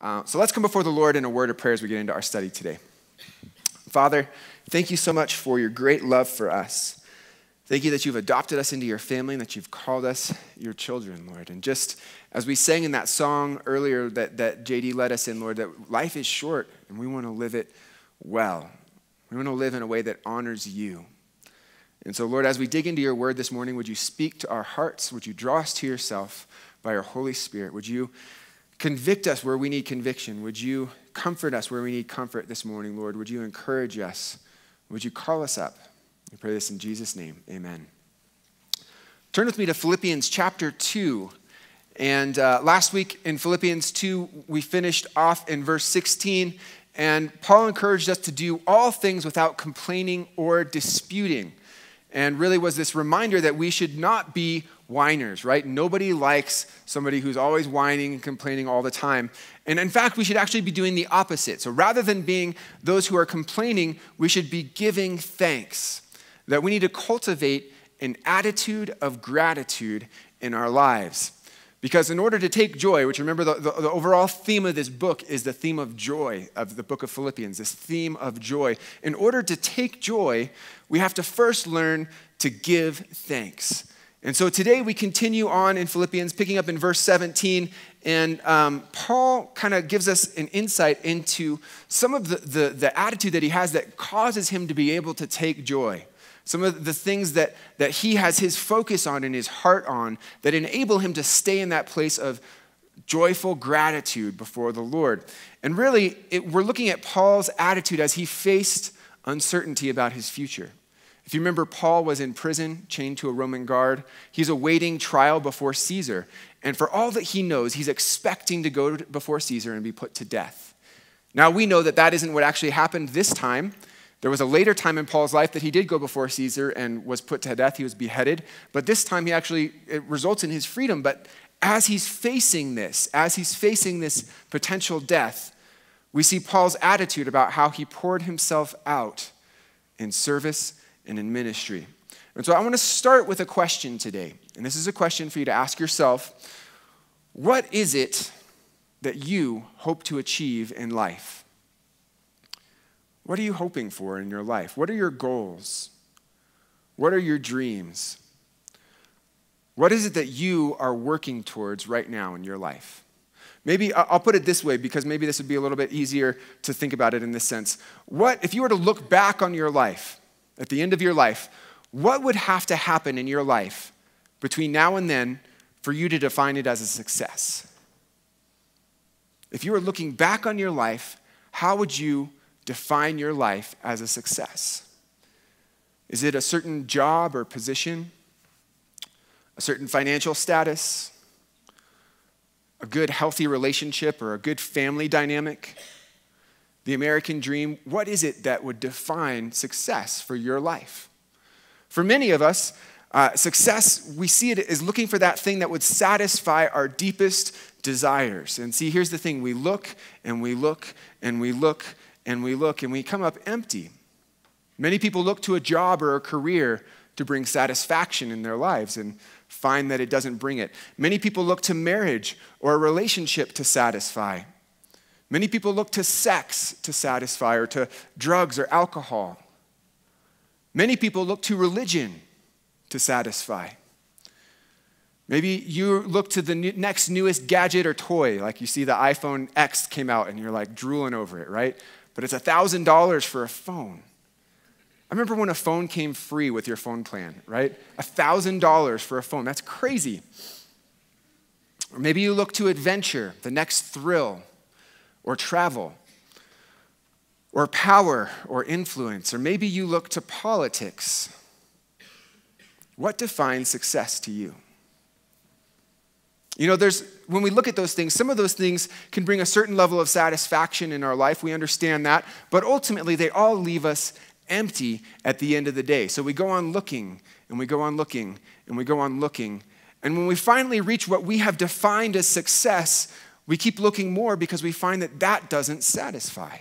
Uh, so let's come before the Lord in a word of prayer as we get into our study today. Father, thank you so much for your great love for us. Thank you that you've adopted us into your family and that you've called us your children, Lord. And just as we sang in that song earlier that, that JD led us in, Lord, that life is short and we want to live it well. We want to live in a way that honors you. And so, Lord, as we dig into your word this morning, would you speak to our hearts? Would you draw us to yourself by your Holy Spirit? Would you convict us where we need conviction? Would you comfort us where we need comfort this morning, Lord? Would you encourage us? Would you call us up? We pray this in Jesus' name. Amen. Turn with me to Philippians chapter 2. And uh, last week in Philippians 2, we finished off in verse 16, and Paul encouraged us to do all things without complaining or disputing and really was this reminder that we should not be whiners, right? Nobody likes somebody who's always whining and complaining all the time. And in fact, we should actually be doing the opposite. So rather than being those who are complaining, we should be giving thanks. That we need to cultivate an attitude of gratitude in our lives. Because in order to take joy, which remember the, the, the, overall theme of this book is the theme of joy of the book of Philippians, this theme of joy. In order to take joy, we have to first learn to give thanks. And so today we continue on in Philippians, picking up in verse 17, and um, Paul kind of gives us an insight into some of the, the, the attitude that he has that causes him to be able to take joy some of the things that, that he has his focus on and his heart on that enable him to stay in that place of joyful gratitude before the Lord. And really, it, we're looking at Paul's attitude as he faced uncertainty about his future. If you remember, Paul was in prison, chained to a Roman guard. He's awaiting trial before Caesar. And for all that he knows, he's expecting to go before Caesar and be put to death. Now, we know that that isn't what actually happened this time. There was a later time in Paul's life that he did go before Caesar and was put to death. He was beheaded. But this time he actually, it results in his freedom. But as he's facing this, as he's facing this potential death, we see Paul's attitude about how he poured himself out in service and in ministry. And so I want to start with a question today. And this is a question for you to ask yourself What is it that you hope to achieve in life? What are you hoping for in your life? What are your goals? What are your dreams? What is it that you are working towards right now in your life? Maybe I'll put it this way because maybe this would be a little bit easier to think about it in this sense. What, if you were to look back on your life, at the end of your life, what would have to happen in your life between now and then for you to define it as a success? If you were looking back on your life, how would you define your life as a success? Is it a certain job or position? A certain financial status? A good, healthy relationship or a good family dynamic? The American dream? What is it that would define success for your life? For many of us, uh, success, we see it as looking for that thing that would satisfy our deepest desires. And see, here's the thing we look and we look and we look and we look and we come up empty. Many people look to a job or a career to bring satisfaction in their lives and find that it doesn't bring it. Many people look to marriage or a relationship to satisfy. Many people look to sex to satisfy or to drugs or alcohol. Many people look to religion to satisfy. Maybe you look to the next newest gadget or toy, like you see the iPhone X came out and you're like drooling over it, right? but it's $1,000 for a phone. I remember when a phone came free with your phone plan, right? $1,000 for a phone. That's crazy. Or maybe you look to adventure, the next thrill, or travel, or power, or influence, or maybe you look to politics. What defines success to you? You know, there's, when we look at those things, some of those things can bring a certain level of satisfaction in our life. We understand that. But ultimately, they all leave us empty at the end of the day. So we go on looking, and we go on looking, and we go on looking. And when we finally reach what we have defined as success, we keep looking more because we find that that doesn't satisfy.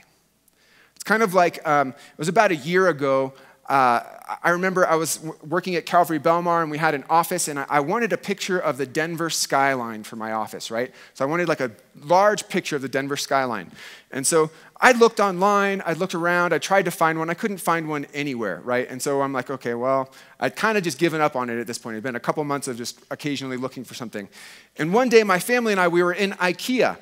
It's kind of like um, it was about a year ago. uh, I remember I was working at Calvary Belmar and we had an office and I wanted a picture of the Denver skyline for my office, right? So I wanted like a large picture of the Denver skyline. And so I looked online, I looked around, I tried to find one, I couldn't find one anywhere, right? And so I'm like, okay, well, I'd kind of just given up on it at this point. It'd been a couple months of just occasionally looking for something. And one day my family and I, we were in IKEA.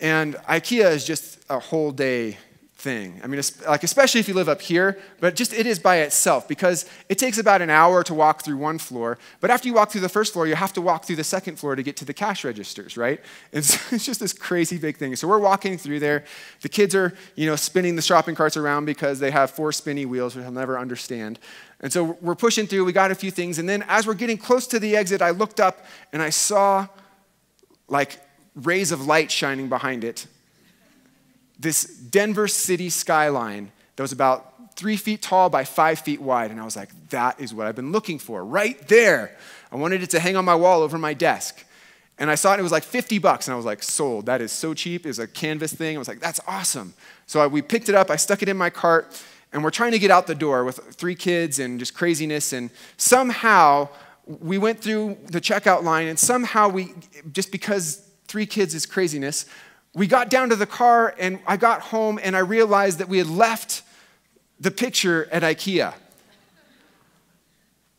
And IKEA is just a whole day thing. I mean, like especially if you live up here, but just it is by itself because it takes about an hour to walk through one floor. But after you walk through the first floor, you have to walk through the second floor to get to the cash registers, right? And so it's just this crazy big thing. So we're walking through there. The kids are, you know, spinning the shopping carts around because they have four spinny wheels, which I'll never understand. And so we're pushing through. We got a few things, and then as we're getting close to the exit, I looked up and I saw like rays of light shining behind it this Denver city skyline that was about three feet tall by five feet wide. And I was like, that is what I've been looking for, right there. I wanted it to hang on my wall over my desk. And I saw it, it was like 50 bucks, and I was like, sold. That is so cheap. Was a canvas thing. I was like, that's awesome. So I, we picked it up, I stuck it in my cart, and we're trying to get out the door with three kids and just craziness. And somehow we went through the checkout line, and somehow we, just because three kids is craziness, we got down to the car and I got home and I realized that we had left the picture at IKEA.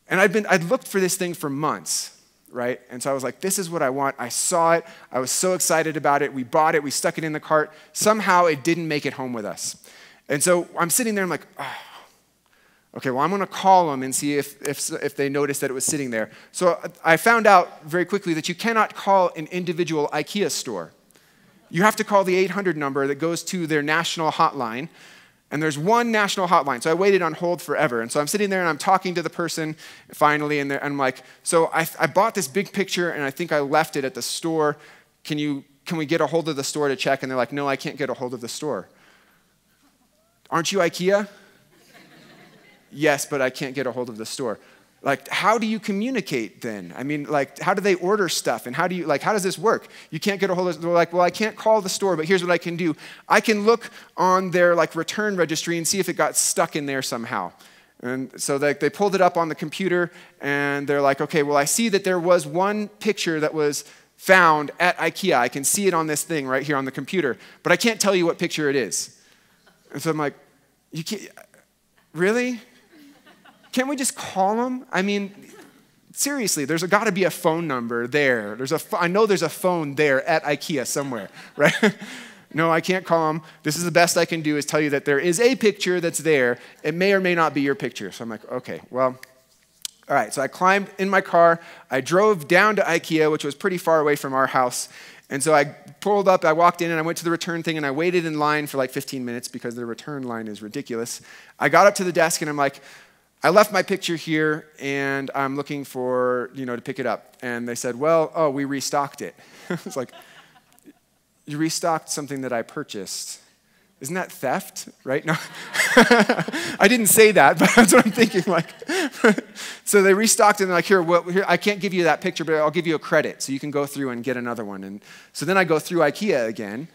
And I'd been I'd looked for this thing for months, right? And so I was like, this is what I want. I saw it. I was so excited about it. We bought it. We stuck it in the cart. Somehow it didn't make it home with us. And so I'm sitting there, I'm like, oh, okay, well, I'm going to call them and see if, if, if they noticed that it was sitting there. So I found out very quickly that you cannot call an individual IKEA store you have to call the 800 number that goes to their national hotline. And there's one national hotline. So I waited on hold forever. And so I'm sitting there and I'm talking to the person finally. And, I'm like, so I, I bought this big picture and I think I left it at the store. Can, you, can we get a hold of the store to check? And they're like, no, I can't get a hold of the store. Aren't you IKEA? yes, but I can't get a hold of the store like how do you communicate then? I mean like how do they order stuff? And how do you like how does this work? You can't get a hold of they're like well i can't call the store but here's what i can do. I can look on their like return registry and see if it got stuck in there somehow. And so they, they pulled it up on the computer and they're like okay well i see that there was one picture that was found at ikea. I can see it on this thing right here on the computer but i can't tell you what picture it is. And so i'm like you can't really can't we just call them? I mean, seriously, there's got to be a phone number there. There's a, I know there's a phone there at IKEA somewhere, right? no, I can't call them. This is the best I can do is tell you that there is a picture that's there. It may or may not be your picture. So I'm like, okay, well, all right. So I climbed in my car. I drove down to IKEA, which was pretty far away from our house. And so I pulled up, I walked in, and I went to the return thing, and I waited in line for like 15 minutes because the return line is ridiculous. I got up to the desk, and I'm like, I left my picture here and I'm looking for, you know, to pick it up. And they said, well, oh, we restocked it. it's like, you restocked something that I purchased. Isn't that theft? Right? No. I didn't say that, but that's what I'm thinking. Like, so they restocked and they're like, here, well, here, I can't give you that picture, but I'll give you a credit so you can go through and get another one. And so then I go through IKEA again,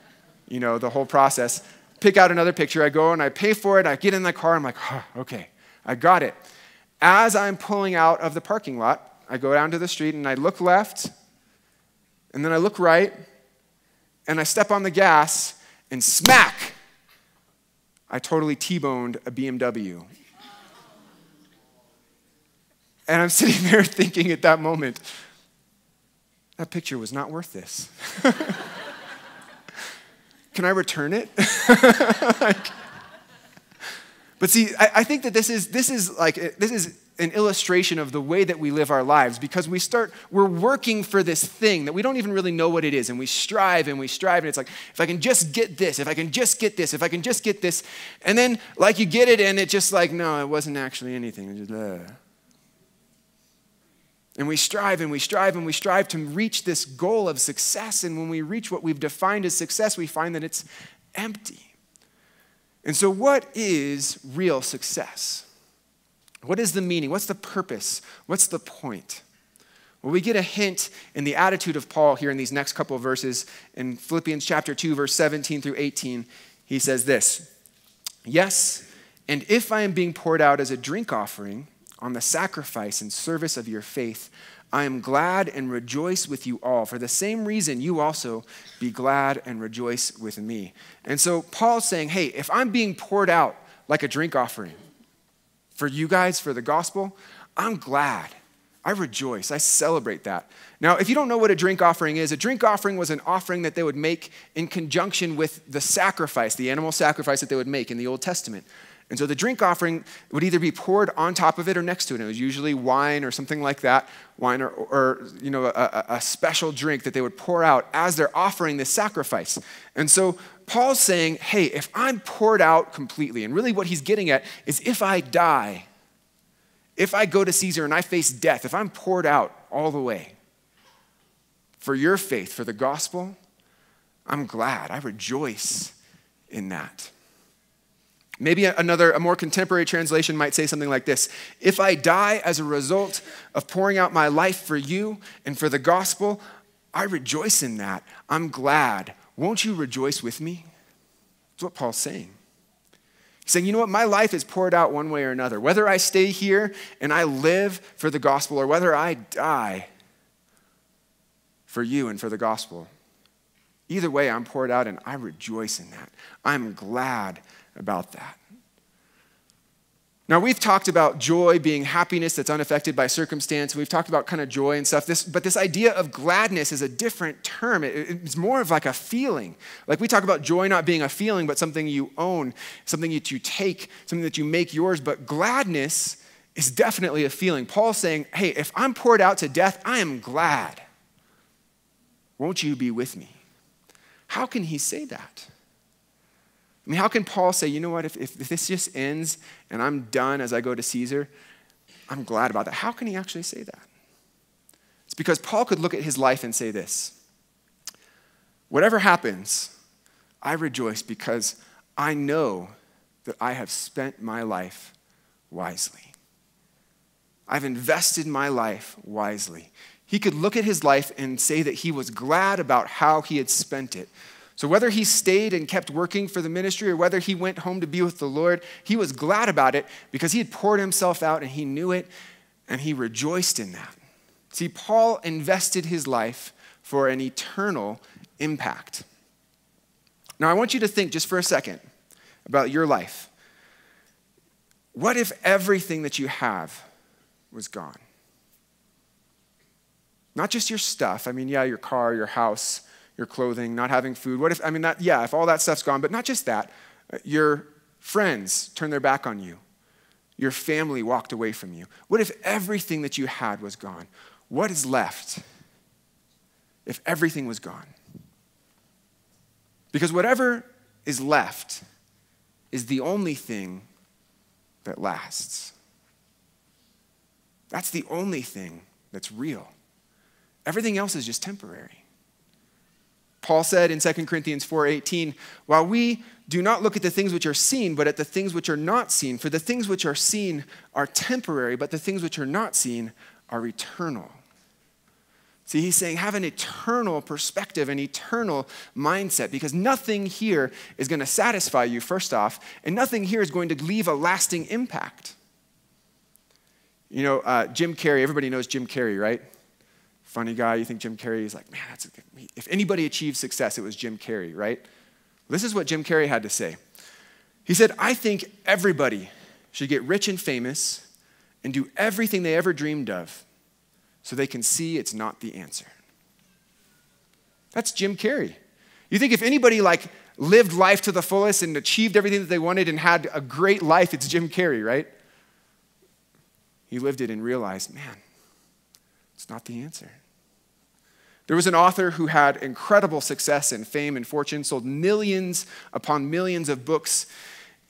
you know, the whole process, pick out another picture. I go and I pay for it. I get in the car. I'm like, oh, okay. I got it. As I'm pulling out of the parking lot, I go down to the street and I look left, and then I look right, and I step on the gas, and smack! I totally T boned a BMW. And I'm sitting there thinking at that moment, that picture was not worth this. Can I return it? like, but see, I, I think that this is, this is like, this is an illustration of the way that we live our lives because we start, we're working for this thing that we don't even really know what it is. And we strive and we strive. And it's like, if I can just get this, if I can just get this, if I can just get this. And then, like, you get it and it's just like, no, it wasn't actually anything. Just, uh. And we strive and we strive and we strive to reach this goal of success. And when we reach what we've defined as success, we find that it's empty. And so, what is real success? What is the meaning? What's the purpose? What's the point? Well, we get a hint in the attitude of Paul here in these next couple of verses. In Philippians chapter 2, verse 17 through 18, he says this Yes, And if I am being poured out as a drink offering on the sacrifice and service of your faith, I am glad and rejoice with you all. For the same reason, you also be glad and rejoice with me. And so Paul's saying, hey, if I'm being poured out like a drink offering for you guys, for the gospel, I'm glad. I rejoice. I celebrate that. Now, if you don't know what a drink offering is, a drink offering was an offering that they would make in conjunction with the sacrifice, the animal sacrifice that they would make in the Old Testament. And so the drink offering would either be poured on top of it or next to it. It was usually wine or something like that, wine or, or you know, a, a special drink that they would pour out as they're offering this sacrifice. And so Paul's saying, hey, if I'm poured out completely, and really what he's getting at is if I die, if I go to Caesar and I face death, if I'm poured out all the way for your faith, for the gospel, I'm glad. I rejoice in that. Maybe another, a more contemporary translation might say something like this If I die as a result of pouring out my life for you and for the gospel, I rejoice in that. I'm glad. Won't you rejoice with me? That's what Paul's saying. He's saying, you know what? My life is poured out one way or another. Whether I stay here and I live for the gospel or whether I die for you and for the gospel, either way, I'm poured out and I rejoice in that. I'm glad about that. Now, we've talked about joy being happiness that's unaffected by circumstance. We've talked about kind of joy and stuff. This, but this idea of gladness is a different term. It, it's more of like a feeling. Like we talk about joy not being a feeling, but something you own, something that you take, something that you make yours. But gladness is definitely a feeling. Paul's saying, hey, if I'm poured out to death, I am glad. Won't you be with me? How can he say that? I mean, how can Paul say, you know what, if, if this just ends and I'm done as I go to Caesar, I'm glad about that? How can he actually say that? It's because Paul could look at his life and say this Whatever happens, I rejoice because I know that I have spent my life wisely. I've invested my life wisely. He could look at his life and say that he was glad about how he had spent it so, whether he stayed and kept working for the ministry or whether he went home to be with the Lord, he was glad about it because he had poured himself out and he knew it and he rejoiced in that. See, Paul invested his life for an eternal impact. Now, I want you to think just for a second about your life. What if everything that you have was gone? Not just your stuff, I mean, yeah, your car, your house your clothing, not having food. What if, I mean, that, yeah, if all that stuff's gone, but not just that, uh, your friends turn their back on you, your family walked away from you. What if everything that you had was gone? What is left if everything was gone? Because whatever is left is the only thing that lasts. That's the only thing that's real. Everything else is just temporary. Paul said in 2 Corinthians 4:18, "While we do not look at the things which are seen, but at the things which are not seen, for the things which are seen are temporary, but the things which are not seen are eternal." See, he's saying have an eternal perspective, an eternal mindset, because nothing here is going to satisfy you, first off, and nothing here is going to leave a lasting impact. You know, uh, Jim Carrey, everybody knows Jim Carrey, right? Funny guy. You think Jim Carrey is like, man, that's a good, if anybody achieved success, it was Jim Carrey, right? This is what Jim Carrey had to say. He said, I think everybody should get rich and famous and do everything they ever dreamed of so they can see it's not the answer. That's Jim Carrey. You think if anybody like lived life to the fullest and achieved everything that they wanted and had a great life, it's Jim Carrey, right? He lived it and realized, man, it's not the answer. There was an author who had incredible success and fame and fortune, sold millions upon millions of books.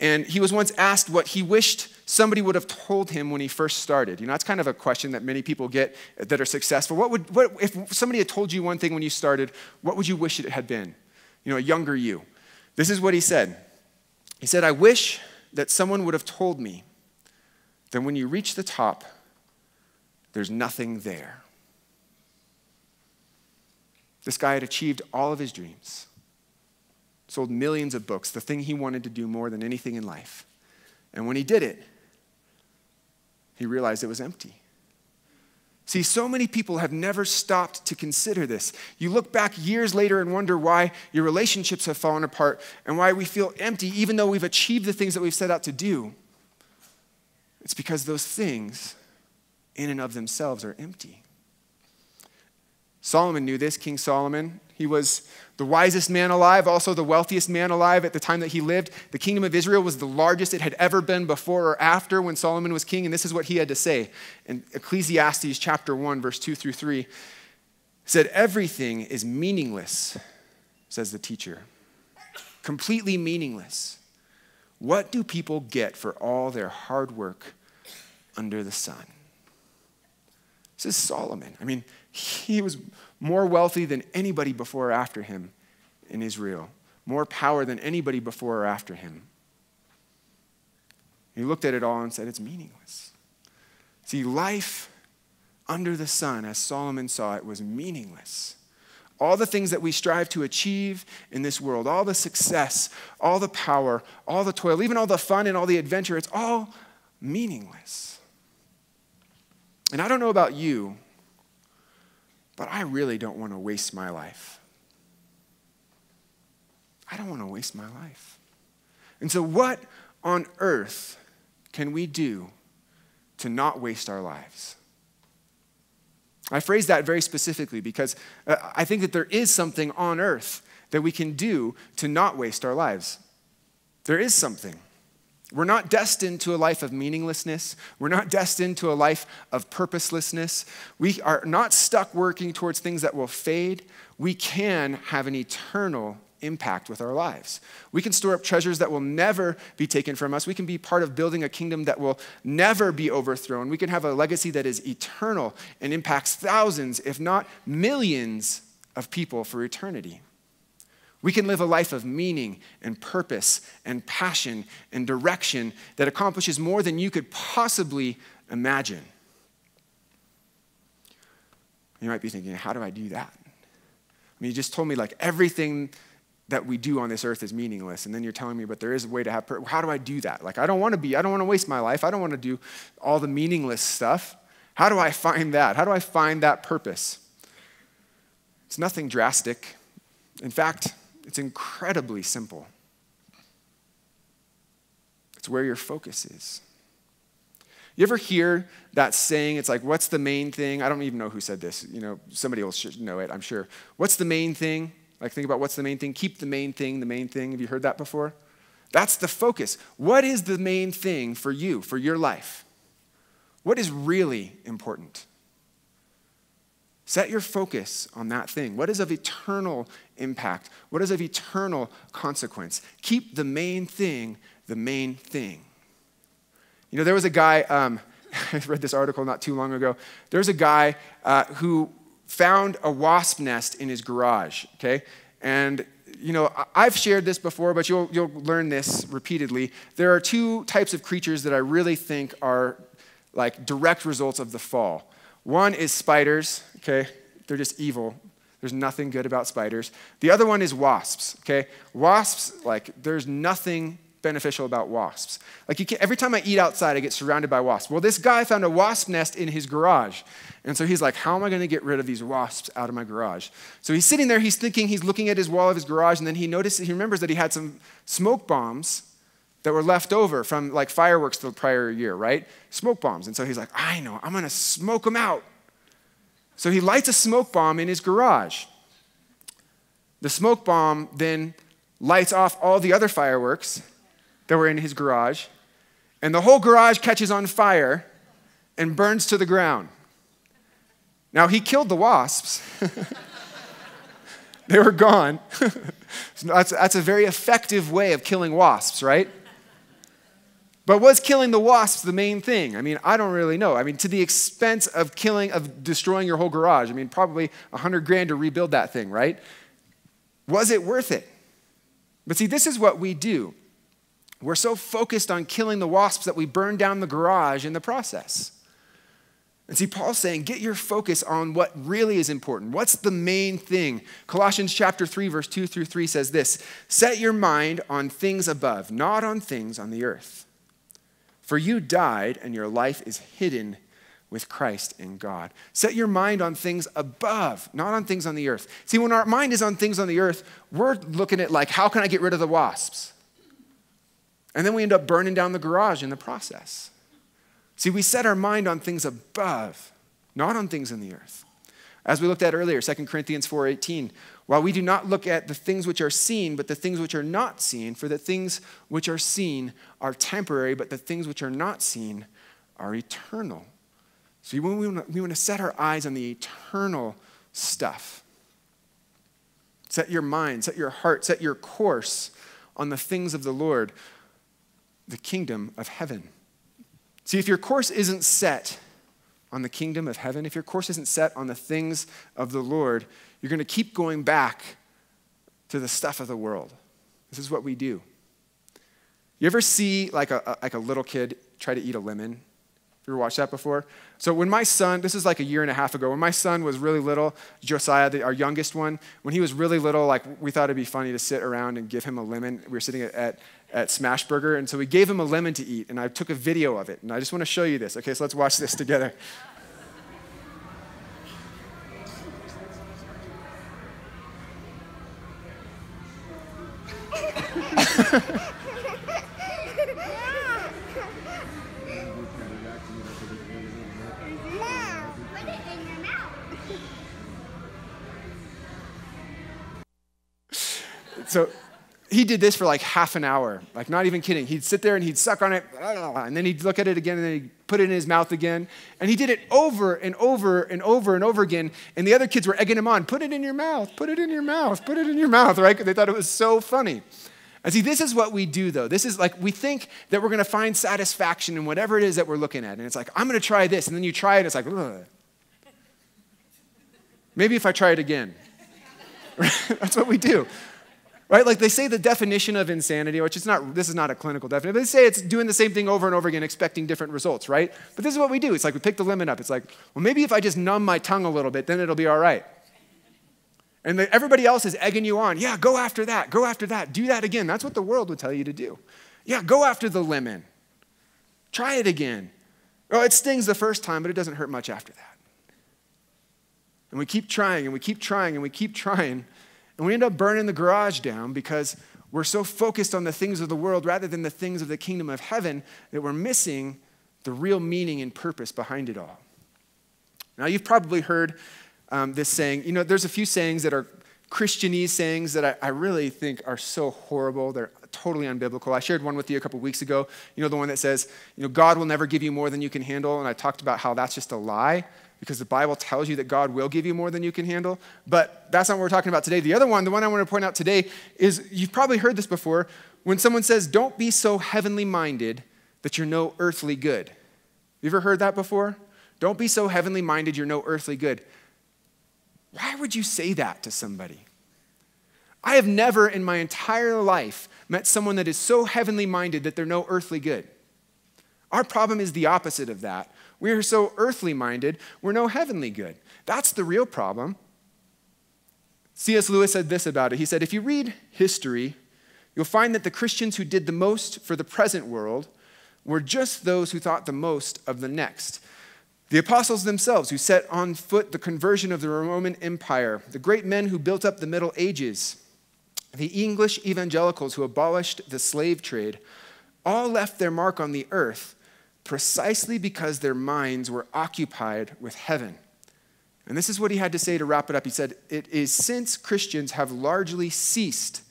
And he was once asked what he wished somebody would have told him when he first started. You know, that's kind of a question that many people get that are successful. What would, what, if somebody had told you one thing when you started, what would you wish it had been? You know, a younger you. This is what he said. He said, I wish that someone would have told me that when you reach the top, there's nothing there. This guy had achieved all of his dreams, sold millions of books, the thing he wanted to do more than anything in life. And when he did it, he realized it was empty. See, so many people have never stopped to consider this. You look back years later and wonder why your relationships have fallen apart and why we feel empty, even though we've achieved the things that we've set out to do. It's because those things, in and of themselves, are empty. Solomon knew this, King Solomon. He was the wisest man alive, also the wealthiest man alive at the time that he lived. The kingdom of Israel was the largest it had ever been before or after when Solomon was king, and this is what he had to say. In Ecclesiastes chapter 1, verse 2 through 3, said, Everything is meaningless, says the teacher. Completely meaningless. What do people get for all their hard work under the sun? This is Solomon. I mean, he was more wealthy than anybody before or after him in Israel, more power than anybody before or after him. He looked at it all and said, It's meaningless. See, life under the sun, as Solomon saw it, was meaningless. All the things that we strive to achieve in this world, all the success, all the power, all the toil, even all the fun and all the adventure, it's all meaningless. And I don't know about you, but I really don't want to waste my life. I don't want to waste my life. And so, what on earth can we do to not waste our lives? I phrase that very specifically because uh, I think that there is something on earth that we can do to not waste our lives. There is something. We're not destined to a life of meaninglessness. We're not destined to a life of purposelessness. We are not stuck working towards things that will fade. We can have an eternal impact with our lives. We can store up treasures that will never be taken from us. We can be part of building a kingdom that will never be overthrown. We can have a legacy that is eternal and impacts thousands, if not millions, of people for eternity. We can live a life of meaning and purpose and passion and direction that accomplishes more than you could possibly imagine. You might be thinking, how do I do that? I mean, you just told me like everything that we do on this earth is meaningless. And then you're telling me, but there is a way to have, pur- how do I do that? Like, I don't want to be, I don't want to waste my life. I don't want to do all the meaningless stuff. How do I find that? How do I find that purpose? It's nothing drastic. In fact, it's incredibly simple. It's where your focus is. You ever hear that saying? It's like, what's the main thing? I don't even know who said this. You know, somebody will know it, I'm sure. What's the main thing? Like, think about what's the main thing. Keep the main thing the main thing. Have you heard that before? That's the focus. What is the main thing for you, for your life? What is really important? Set your focus on that thing. What is of eternal impact? What is of eternal consequence? Keep the main thing the main thing. You know, there was a guy, um, I read this article not too long ago. There's a guy uh, who found a wasp nest in his garage, okay? And you know, I've shared this before, but you'll, you'll learn this repeatedly. There are two types of creatures that I really think are like direct results of the fall. One is spiders, okay? They're just evil. There's nothing good about spiders. The other one is wasps, okay? Wasps, like, there's nothing beneficial about wasps. Like, you every time I eat outside, I get surrounded by wasps. Well, this guy found a wasp nest in his garage. And so he's like, How am I going to get rid of these wasps out of my garage? So he's sitting there, he's thinking, he's looking at his wall of his garage, and then he notices, he remembers that he had some smoke bombs that were left over from like fireworks the prior year, right? Smoke bombs. And so he's like, I know, I'm going to smoke them out. So he lights a smoke bomb in his garage. The smoke bomb then lights off all the other fireworks that were in his garage, and the whole garage catches on fire and burns to the ground. Now, he killed the wasps. they were gone. that's, that's a very effective way of killing wasps, right? But was killing the wasps the main thing? I mean, I don't really know. I mean, to the expense of killing, of destroying your whole garage, I mean, probably a hundred grand to rebuild that thing, right? Was it worth it? But see, this is what we do. We're so focused on killing the wasps that we burn down the garage in the process. And see, Paul's saying, get your focus on what really is important. What's the main thing? Colossians chapter 3, verse 2 through 3 says this Set your mind on things above, not on things on the earth. For you died, and your life is hidden with Christ in God. Set your mind on things above, not on things on the earth. See, when our mind is on things on the earth, we're looking at, like, how can I get rid of the wasps? And then we end up burning down the garage in the process. See, we set our mind on things above, not on things in the earth. As we looked at earlier, 2 Corinthians 4:18, while we do not look at the things which are seen, but the things which are not seen, for the things which are seen are temporary, but the things which are not seen are eternal. So we want, we want to set our eyes on the eternal stuff. Set your mind, set your heart, set your course on the things of the Lord, the kingdom of heaven. See, if your course isn't set on the kingdom of heaven, if your course isn't set on the things of the Lord, you're going to keep going back to the stuff of the world. This is what we do. You ever see like a, like a little kid try to eat a lemon? You ever watched that before? So when my son, this is like a year and a half ago, when my son was really little, Josiah, the, our youngest one, when he was really little, like we thought it'd be funny to sit around and give him a lemon. We were sitting at, at, at Smashburger, and so we gave him a lemon to eat, and I took a video of it, and I just want to show you this. Okay, so let's watch this together. so he did this for like half an hour, like not even kidding. He'd sit there and he'd suck on it, and then he'd look at it again, and then he'd put it in his mouth again. And he did it over and over and over and over again. And the other kids were egging him on put it in your mouth, put it in your mouth, put it in your mouth, right? They thought it was so funny. And see, this is what we do, though. This is like we think that we're going to find satisfaction in whatever it is that we're looking at. And it's like, I'm going to try this. And then you try it, it's like, Ugh. maybe if I try it again. That's what we do. Right? Like they say the definition of insanity, which is not, this is not a clinical definition, but they say it's doing the same thing over and over again, expecting different results, right? But this is what we do. It's like we pick the lemon up. It's like, well, maybe if I just numb my tongue a little bit, then it'll be all right. And the, everybody else is egging you on. Yeah, go after that. Go after that. Do that again. That's what the world would tell you to do. Yeah, go after the lemon. Try it again. Oh, it stings the first time, but it doesn't hurt much after that. And we keep trying and we keep trying and we keep trying. And we end up burning the garage down because we're so focused on the things of the world rather than the things of the kingdom of heaven that we're missing the real meaning and purpose behind it all. Now, you've probably heard um, this saying. You know, there's a few sayings that are Christianese sayings that I, I, really think are so horrible. They're totally unbiblical. I shared one with you a couple weeks ago. You know, the one that says, you know, God will never give you more than you can handle. And I talked about how that's just a lie because the Bible tells you that God will give you more than you can handle. But that's not what we're talking about today. The other one, the one I want to point out today, is you've probably heard this before. When someone says, don't be so heavenly minded that you're no earthly good. You ever heard that before? Don't be so heavenly minded you're no earthly good. Why would you say that to somebody? I have never in my entire life met someone that is so heavenly minded that they're no earthly good. Our problem is the opposite of that. We are so earthly minded, we're no heavenly good. That's the real problem. C.S. Lewis said this about it. He said, If you read history, you'll find that the Christians who did the most for the present world were just those who thought the most of the next. The apostles themselves, who set on foot the conversion of the Roman Empire, the great men who built up the Middle Ages, the English evangelicals who abolished the slave trade, all left their mark on the earth precisely because their minds were occupied with heaven. And this is what he had to say to wrap it up. He said, It is since Christians have largely ceased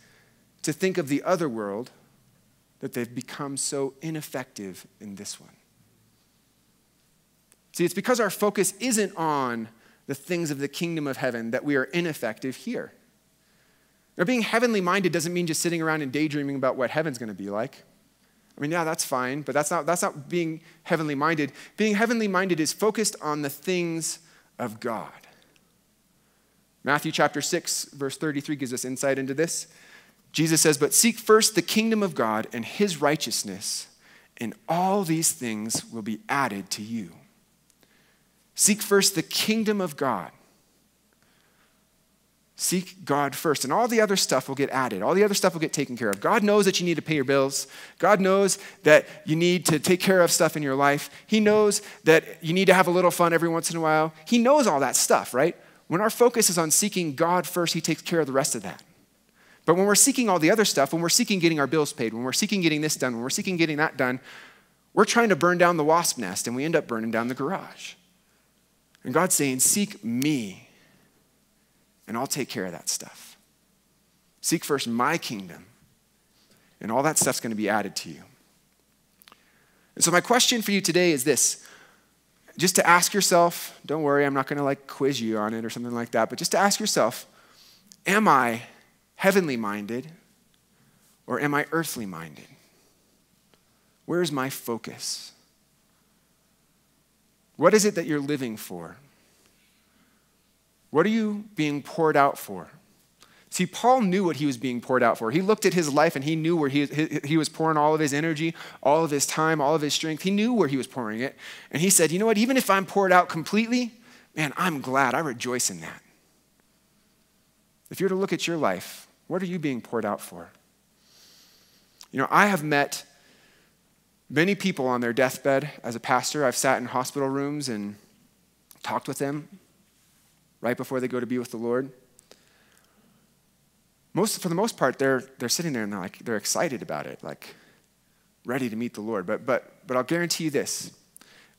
to think of the other world that they've become so ineffective in this one. See, it's because our focus isn't on the things of the kingdom of heaven that we are ineffective here. Now, being heavenly minded doesn't mean just sitting around and daydreaming about what heaven's going to be like. I mean, yeah, that's fine, but that's not, that's not being heavenly minded. Being heavenly minded is focused on the things of God. Matthew chapter 6, verse 33 gives us insight into this. Jesus says, But seek first the kingdom of God and his righteousness, and all these things will be added to you. Seek first the kingdom of God. Seek God first, and all the other stuff will get added. All the other stuff will get taken care of. God knows that you need to pay your bills. God knows that you need to take care of stuff in your life. He knows that you need to have a little fun every once in a while. He knows all that stuff, right? When our focus is on seeking God first, He takes care of the rest of that. But when we're seeking all the other stuff, when we're seeking getting our bills paid, when we're seeking getting this done, when we're seeking getting that done, we're trying to burn down the wasp nest and we end up burning down the garage. And God's saying, Seek me and I'll take care of that stuff. Seek first my kingdom, and all that stuff's going to be added to you. And so, my question for you today is this just to ask yourself, don't worry, I'm not going to like quiz you on it or something like that, but just to ask yourself, am I heavenly minded or am I earthly minded? Where's my focus? What is it that you're living for? What are you being poured out for? See, Paul knew what he was being poured out for. He looked at his life and he knew where he, he, was pouring all of his energy, all of his time, all of his strength. He knew where he was pouring it. And he said, You know what? Even if I'm poured out completely, man, I'm glad. I rejoice in that. If you're to look at your life, what are you being poured out for? You know, I have met many people on their deathbed as a pastor. I've sat in hospital rooms and talked with them right before they go to be with the Lord. Most, for the most part, they're, they're sitting there and they're, like, they're excited about it, like ready to meet the Lord. But, but, but I'll guarantee you this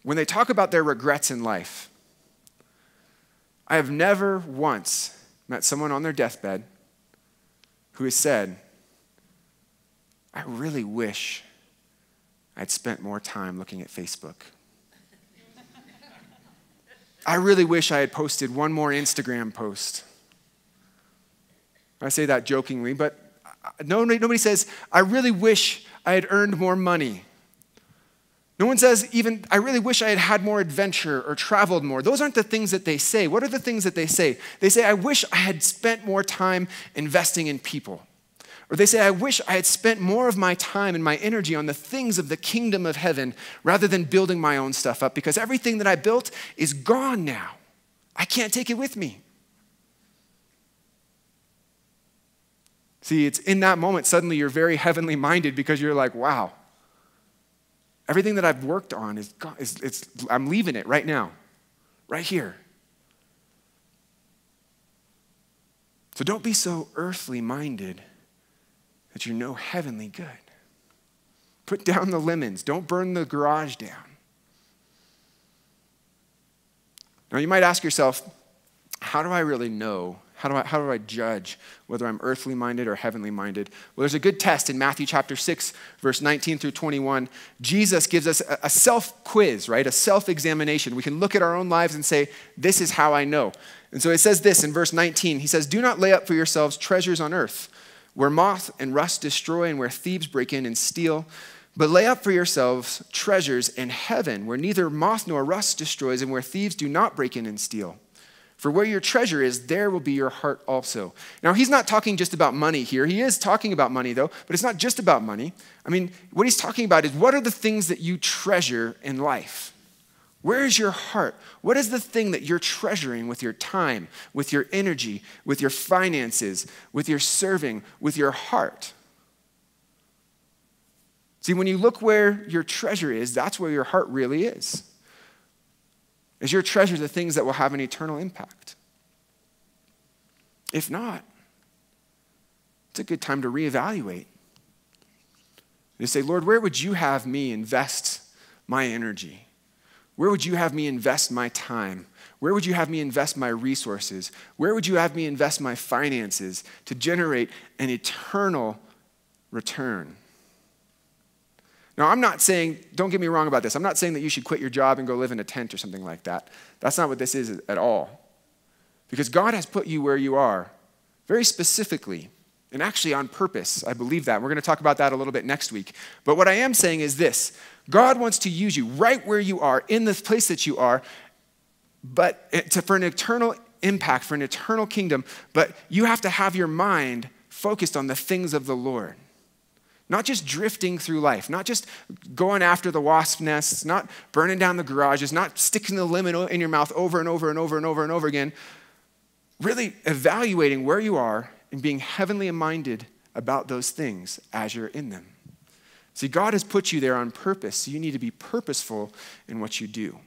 when they talk about their regrets in life, I have never once met someone on their deathbed who has said, I really wish I'd spent more time looking at Facebook. I really wish I had posted one more Instagram post. I say that jokingly, but uh, no, nobody says, I really wish I had earned more money. No one says, even, I really wish I had had more adventure or traveled more. Those aren't the things that they say. What are the things that they say? They say, I wish I had spent more time investing in people. Or they say, I wish I had spent more of my time and my energy on the things of the kingdom of heaven rather than building my own stuff up because everything that I built is gone now. I can't take it with me. See, it's in that moment suddenly you're very heavenly minded because you're like, wow, everything that I've worked on is, gone, it's, I'm leaving it right now, right here. So don't be so earthly minded that you no heavenly good. Put down the lemons, don't burn the garage down. Now, you might ask yourself, how do I really know? How do I, how do I judge whether I'm earthly minded or heavenly minded? Well, there's a good test in Matthew chapter 6, verse 19 through 21. Jesus gives us a, a self quiz, right? A self examination. We can look at our own lives and say, This is how I know. And so it says this in verse 19 He says, Do not lay up for yourselves treasures on earth where moth and rust destroy and where thieves break in and steal. But lay up for yourselves treasures in heaven, where neither moth nor rust destroys and where thieves do not break in and steal. For where your treasure is, there will be your heart also. Now, he's not talking just about money here. He is talking about money, though, but it's not just about money. I mean, what he's talking about is what are the things that you treasure in life? Where is your heart? What is the thing that you're treasuring with your time, with your energy, with your finances, with your serving, with your heart? See, when you look where your treasure is, that's where your heart really is. Is your treasure the things that will have an eternal impact? If not, it's a good time to reevaluate. To say, Lord, where would you have me invest my energy? Where would you have me invest my time? Where would you have me invest my resources? Where would you have me invest my finances to generate an eternal return? Now, I'm not saying, don't get me wrong about this, I'm not saying that you should quit your job and go live in a tent or something like that. That's not what this is at all. Because God has put you where you are very specifically and actually on purpose. I believe that. We're going to talk about that a little bit next week. But what I am saying is this God wants to use you right where you are, in the place that you are, but to, for an eternal impact, for an eternal kingdom. But you have to have your mind focused on the things of the Lord. Not just drifting through life, not just going after the wasp nests, not burning down the garages, not sticking the lemon in your mouth over and over and over and over and over again, really evaluating where you are and being heavenly minded about those things as you're in them. See, God has put you there on purpose, so you need to be purposeful in what you do.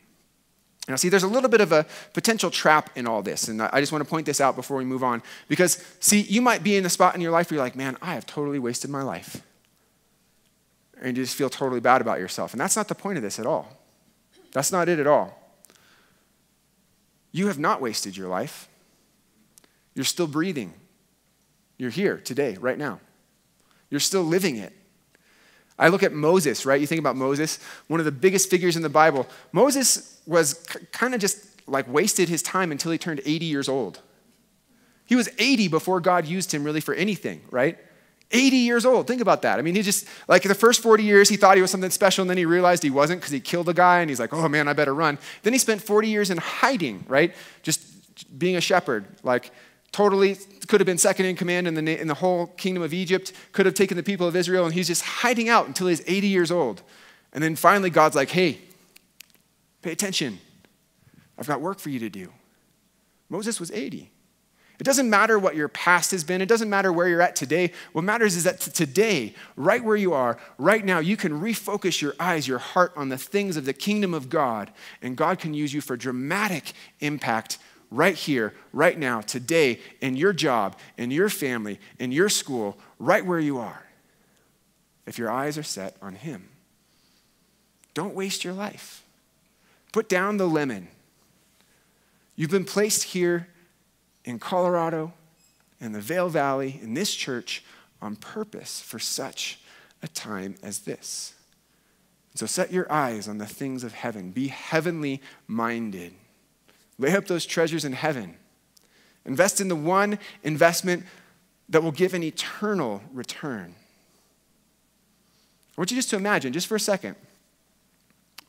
Now, see, there's a little bit of a potential trap in all this, and I just want to point this out before we move on. Because, see, you might be in a spot in your life where you're like, man, I have totally wasted my life. And you just feel totally bad about yourself. And that's not the point of this at all. That's not it at all. You have not wasted your life. You're still breathing. You're here today, right now. You're still living it. I look at Moses, right? You think about Moses, one of the biggest figures in the Bible. Moses was kind of just like wasted his time until he turned 80 years old. He was 80 before God used him really for anything, right? 80 years old. Think about that. I mean, he just, like the first 40 years, he thought he was something special, and then he realized he wasn't because he killed a guy, and he's like, oh man, I better run. Then he spent 40 years in hiding, right? Just being a shepherd, like totally could have been second in command in the, in the whole kingdom of Egypt, could have taken the people of Israel, and he's just hiding out until he's 80 years old. And then finally, God's like, hey, pay attention. I've got work for you to do. Moses was 80. It doesn't matter what your past has been. It doesn't matter where you're at today. What matters is that today, right where you are, right now, you can refocus your eyes, your heart on the things of the kingdom of God, and God can use you for dramatic impact right here, right now, today, in your job, in your family, in your school, right where you are, if your eyes are set on Him. Don't waste your life. Put down the lemon. You've been placed here in Colorado, in the Vail Valley, in this church, on purpose for such a time as this. So set your eyes on the things of heaven. Be heavenly minded. Lay up those treasures in heaven. Invest in the one investment that will give an eternal return. I want you just to imagine, just for a second,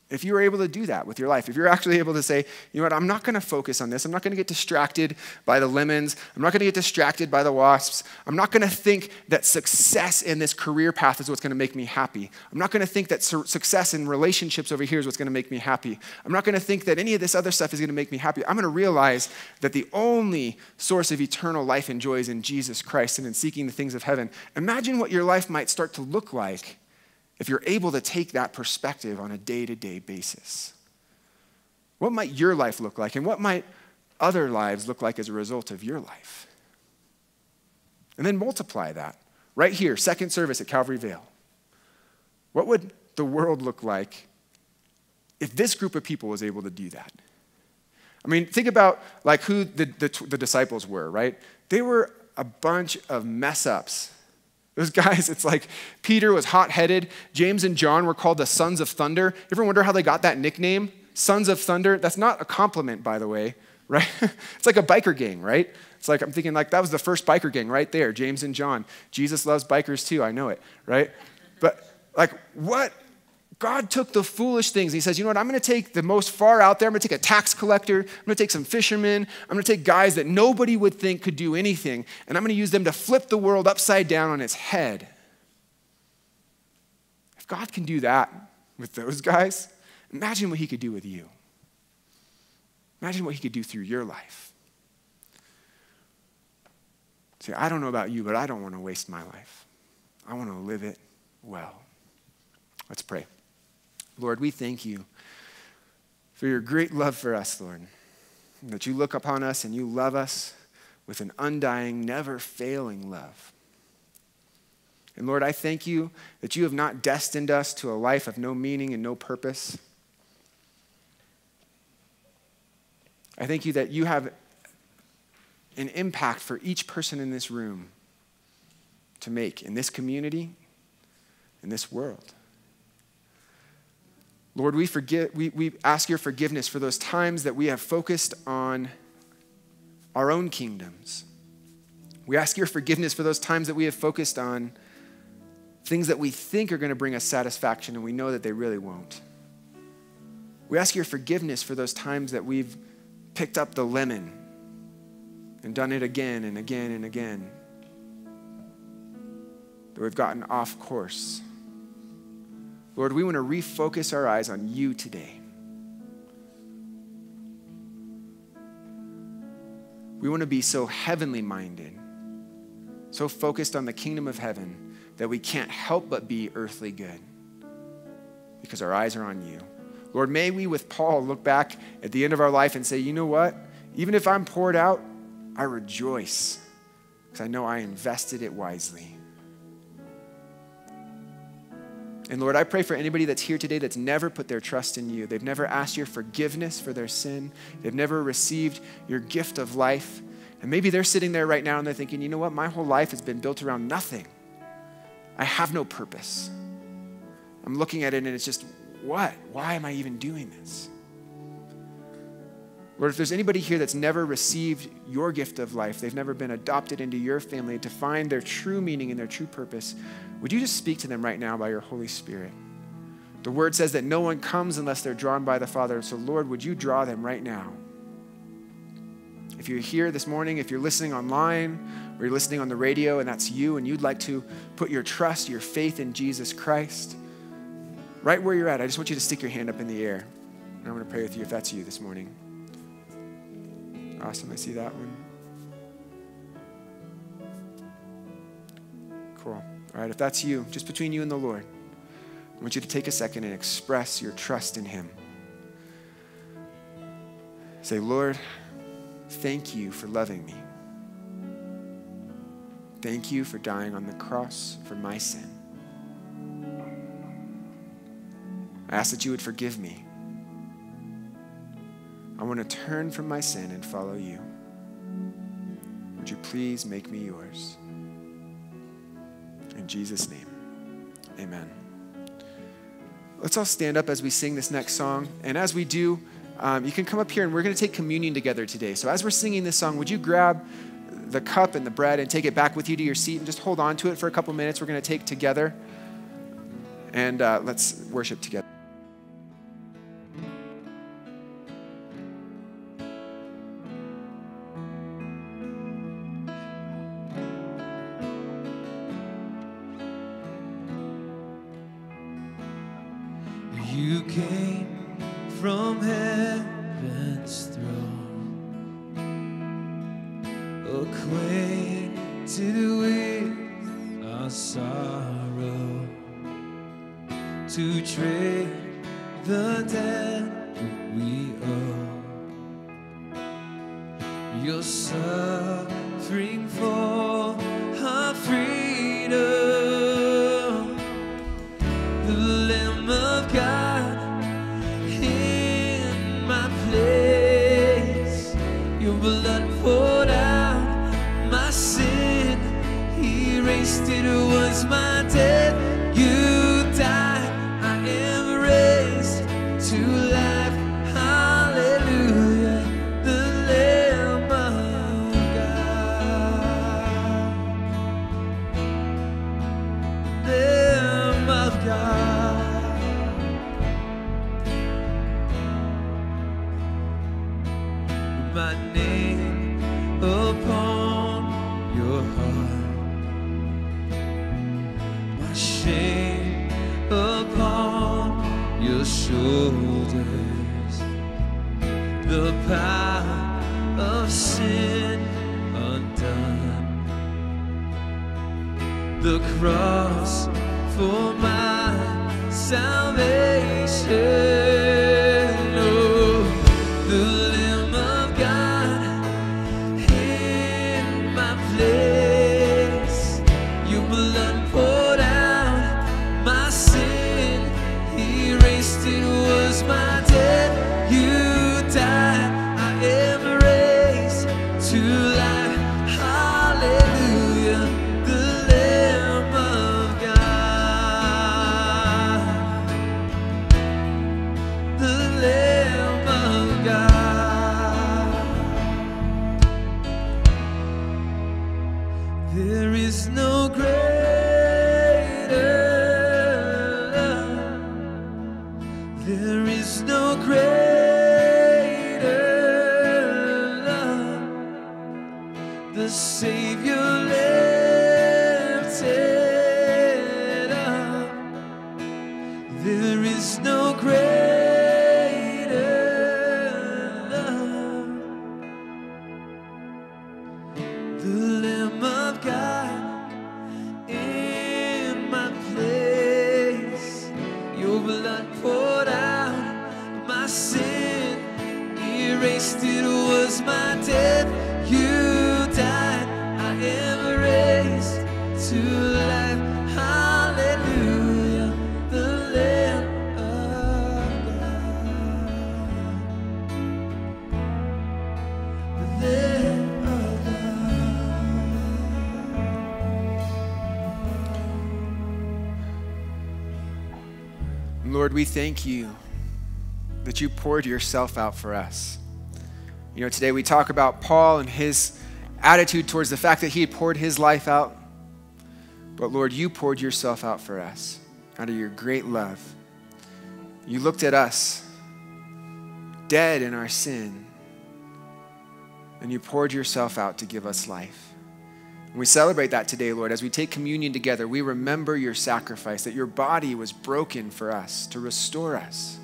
if you were able to do that with your life, if you're actually able to say, you know what, I'm not going to focus on this. I'm not going to get distracted by the lemons. I'm not going to get distracted by the wasps. I'm not going to think that success in this career path is what's going to make me happy. I'm not going to think that su- success in relationships over here is what's going to make me happy. I'm not going to think that any of this other stuff is going to make me happy. I'm going to realize that the only source of eternal life and joy is in Jesus Christ and in seeking the things of heaven. Imagine what your life might start to look like if you're able to take that perspective on a day to day basis. What might your life look like, and what might other lives look like as a result of your life? And then multiply that right here, second service at Calvary Vail. What would the world look like if this group of people was able to do that? I mean, think about like who the, the, the disciples were, right? They were a bunch of mess ups those guys, it's like Peter was hot headed. James and John were called the sons of thunder. You ever wonder how they got that nickname? Sons of thunder. That's not a compliment, by the way, right? it's like a biker gang, right? It's like, I'm thinking, like, that was the first biker gang right there, James and John. Jesus loves bikers too, I know it, right? But, like, what God took the foolish things. He says, you know what? I'm going to take the most far out there. I'm going to take a tax collector. I'm going to take some fishermen. I'm going to take guys that nobody would think could do anything. And I'm going to use them to flip the world upside down on its head. If God can do that with those guys, imagine what he could do with you. Imagine what he could do through your life. See, I don't know about you, but I don't want to waste my life. I want to live it well. Let's pray. Lord, we thank you for your great love for us, Lord. That you look upon us and you love us with an undying, never failing love. And Lord, I thank you that you have not destined us to a life of no meaning and no purpose. I thank you that you have an impact for each person in this room to make in this community, in this world. Lord, we, forget, we, we ask your forgiveness for those times that we have focused on our own kingdoms. We ask your forgiveness for those times that we have focused on things that we think are going to bring us satisfaction and we know that they really won't. We ask your forgiveness for those times that we've picked up the lemon and done it again and again and again. That we've gotten off course. Lord, we want to refocus our eyes on you today. We want to be so heavenly minded, so focused on the kingdom of heaven that we can't help but be earthly good because our eyes are on you. Lord, may we, with Paul, look back at the end of our life and say, you know what? Even if I'm poured out, I rejoice because I know I invested it wisely. And Lord, I pray for anybody that's here today that's never put their trust in you. They've never asked your forgiveness for their sin. They've never received your gift of life. And maybe they're sitting there right now and they're thinking, you know what? My whole life has been built around nothing. I have no purpose. I'm looking at it and it's just, what? Why am I even doing this? Lord, if there's anybody here that's never received your gift of life, they've never been adopted into your family to find their true meaning and their true purpose, would you just speak to them right now by your Holy Spirit? The word says that no one comes unless they're drawn by the Father. So, Lord, would you draw them right now? If you're here this morning, if you're listening online, or you're listening on the radio, and that's you, and you'd like to put your trust, your faith in Jesus Christ, right where you're at, I just want you to stick your hand up in the air. And I'm going to pray with you if that's you this morning. Awesome. I see that one. Cool. All right, if that's you, just between you and the Lord, I want you to take a second and express your trust in Him. Say, Lord, thank you for loving me. Thank you for dying on the cross for my sin. I ask that you would forgive me I want to turn from my sin and follow you. Would you please make me yours? In Jesus' name, amen. Let's all stand up as we sing this next song. And as we do, um, you can come up here and we're going to take communion together today. So as we're singing this song, would you grab the cup and the bread and take it back with you to your seat and just hold on to it for a couple minutes? We're going to take together and uh, let's worship together. Life. erased it was my God. Thank you that you poured yourself out for us. You know, today we talk about Paul and his attitude towards the fact that he had poured his life out. But Lord, you poured yourself out for us out of your great love. You looked at us, dead in our sin, and you poured yourself out to give us life. And we celebrate that today, Lord. As we take communion together, we remember your sacrifice, that your body was broken for us to restore us.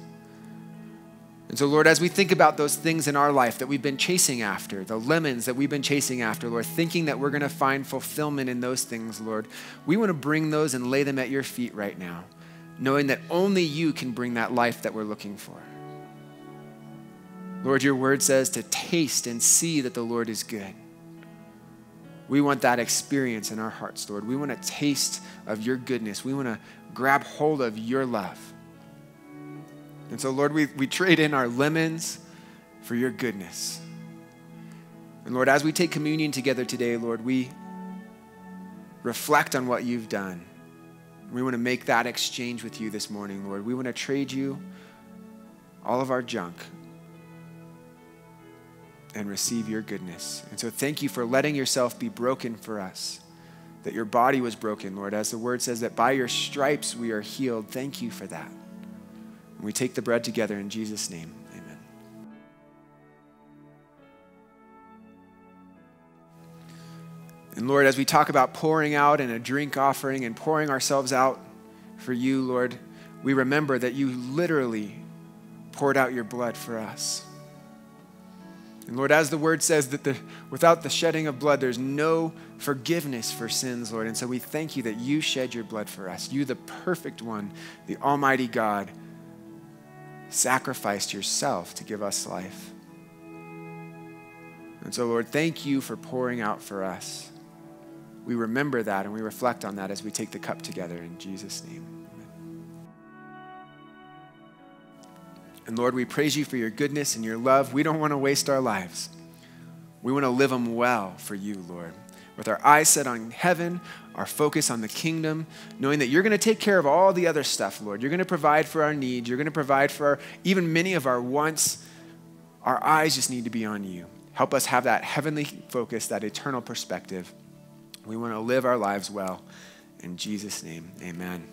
And so, Lord, as we think about those things in our life that we've been chasing after, the lemons that we've been chasing after, Lord, thinking that we're going to find fulfillment in those things, Lord, we want to bring those and lay them at your feet right now, knowing that only you can bring that life that we're looking for. Lord, your word says to taste and see that the Lord is good. We want that experience in our hearts, Lord. We want a taste of your goodness. We want to grab hold of your love. And so, Lord, we, we trade in our lemons for your goodness. And Lord, as we take communion together today, Lord, we reflect on what you've done. We want to make that exchange with you this morning, Lord. We want to trade you all of our junk and receive your goodness. And so, thank you for letting yourself be broken for us, that your body was broken, Lord. As the word says, that by your stripes we are healed. Thank you for that. And we take the bread together in Jesus' name. Amen. And Lord, as we talk about pouring out and a drink offering and pouring ourselves out for you, Lord, we remember that you literally poured out your blood for us. And Lord, as the word says that the, without the shedding of blood, there's no forgiveness for sins, Lord. And so we thank you that you shed your blood for us. You, the perfect one, the Almighty God, sacrificed yourself to give us life. And so, Lord, thank you for pouring out for us. We remember that and we reflect on that as we take the cup together in Jesus' name. And Lord, we praise you for your goodness and your love. We don't want to waste our lives. We want to live them well for you, Lord with our eyes set on heaven, our focus on the kingdom, knowing that you're going to take care of all the other stuff, Lord. You're going to provide for our needs. You're going to provide for our, even many of our wants. Our eyes just need to be on you. Help us have that heavenly focus, that eternal perspective. We want to live our lives well. In Jesus' name, amen.